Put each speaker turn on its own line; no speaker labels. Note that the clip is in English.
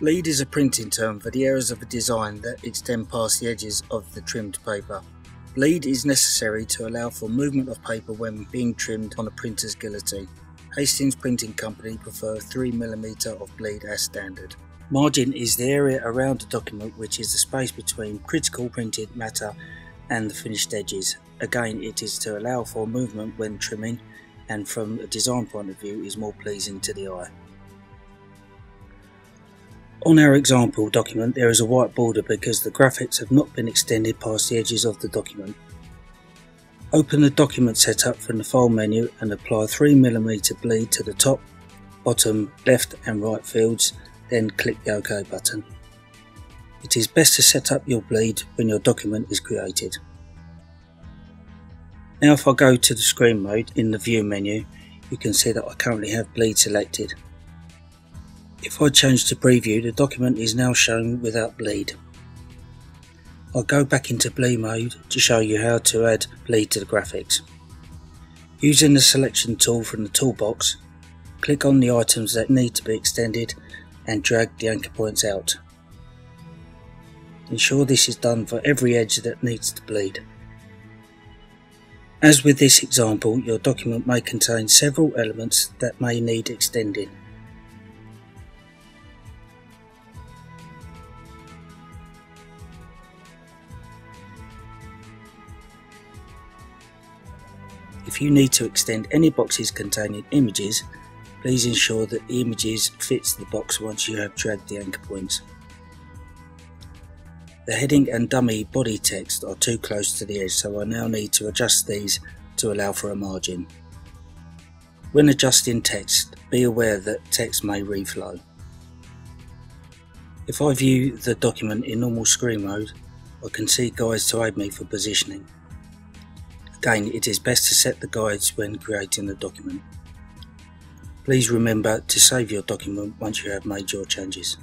Bleed is a printing term for the areas of a design that extend past the edges of the trimmed paper. Bleed is necessary to allow for movement of paper when being trimmed on a printer's guillotine. Hastings Printing Company prefer 3mm of bleed as standard. Margin is the area around the document which is the space between critical printed matter and the finished edges. Again, it is to allow for movement when trimming and from a design point of view is more pleasing to the eye. On our example document there is a white border because the graphics have not been extended past the edges of the document. Open the document setup from the file menu and apply 3mm bleed to the top, bottom, left and right fields, then click the OK button. It is best to set up your bleed when your document is created. Now if I go to the screen mode in the view menu, you can see that I currently have bleed selected. If I change to preview, the document is now shown without bleed. I'll go back into bleed mode to show you how to add bleed to the graphics. Using the selection tool from the toolbox, click on the items that need to be extended and drag the anchor points out. Ensure this is done for every edge that needs to bleed. As with this example, your document may contain several elements that may need extending. If you need to extend any boxes containing images, please ensure that the images fits the box once you have dragged the anchor points. The heading and dummy body text are too close to the edge so I now need to adjust these to allow for a margin. When adjusting text, be aware that text may reflow. If I view the document in normal screen mode, I can see guides to aid me for positioning. Again, it is best to set the guides when creating the document. Please remember to save your document once you have made your changes.